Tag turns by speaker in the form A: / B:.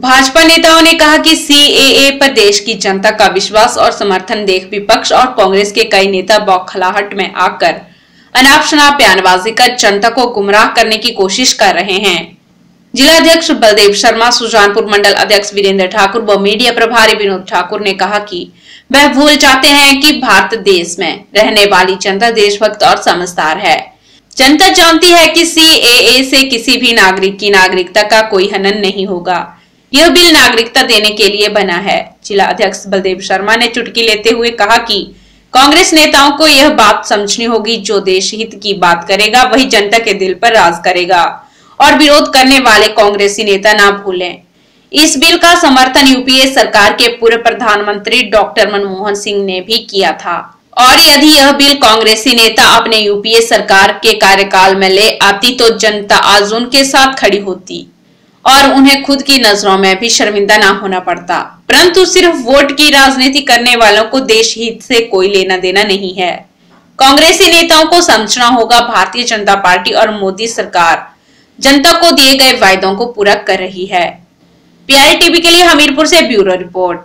A: भाजपा नेताओं ने कहा कि सीएए पर देश की जनता का विश्वास और समर्थन देख विपक्ष और कांग्रेस के कई नेता बौखलाहट में आकर अनाप शनाप बयानबाजी कर जनता को गुमराह करने की कोशिश कर रहे हैं। जिला अध्यक्ष बलदेव शर्मा, सुजानपुर मंडल अध्यक्ष वीरेंद्र ठाकुर व मीडिया प्रभारी विनोद ठाकुर ने कहा कि वह भूल जाते हैं कि भारत देश में रहने वाली जनता देशभक्त और समझदार है। जनता जानती है कि सी से किसी भी नागरिक की नागरिकता का कोई हनन नहीं होगा। यह बिल नागरिकता देने के लिए बना है। जिला अध्यक्ष बलदेव शर्मा ने चुटकी लेते हुए कहा कि कांग्रेस नेताओं को यह बात समझनी होगी, जो देश हित की बात करेगा, वही जनता के दिल पर राज करेगा और विरोध करने वाले कांग्रेसी नेता ना भूलें। इस बिल का समर्थन यूपीए सरकार के पूर्व प्रधानमंत्री डॉक्टर मनमोहन सिंह ने भी किया था। और यदि यह बिल कांग्रेसी नेता अपने यूपीए सरकार के कार्यकाल में ले आती तो जनता आज उनके साथ खड़ी होती। और उन्हें खुद की नज़रों में भी शर्मिंदा ना होना पड़ता। परंतु सिर्फ़ वोट की राजनीति करने वालों को देश हित से कोई लेना देना नहीं है। कांग्रेसी नेताओं को समझना होगा भारतीय जनता पार्टी और मोदी सरकार। जनता को दिए गए वायदों को पूरा कर रही है। पीआईटीवी के लिए हमीरपुर से ब्यूरो रिपोर्ट।